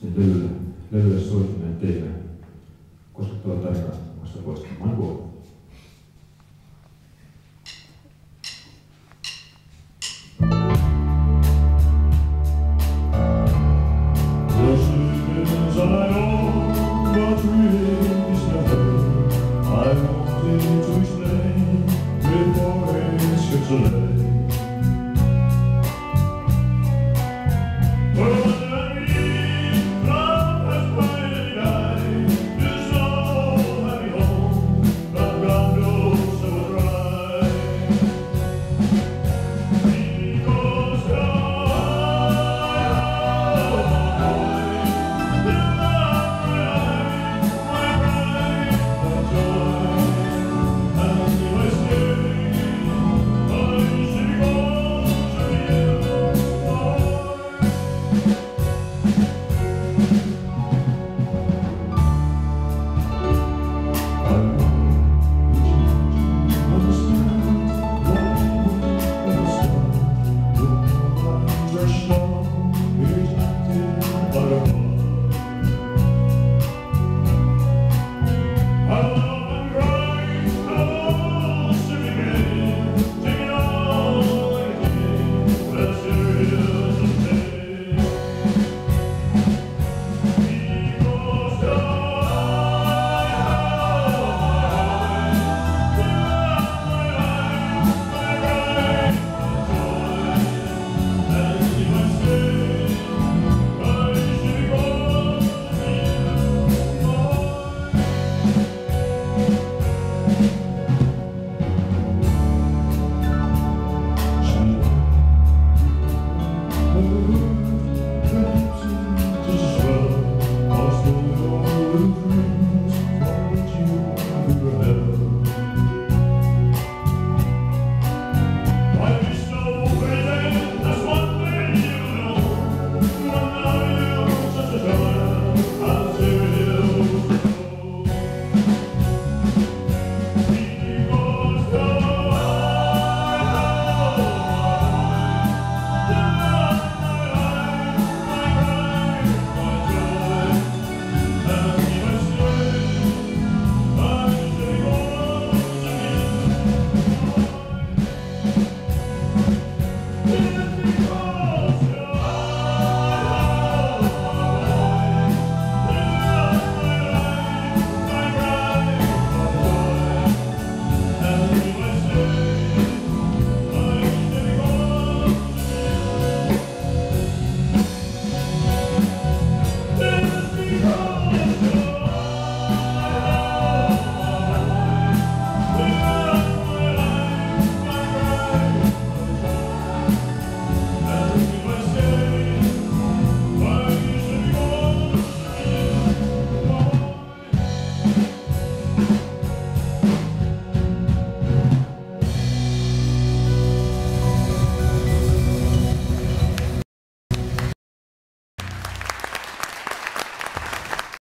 sen levylle, levylle soittimeen teille koskettava tarkastamassa poistamaan huomioon. Here's my two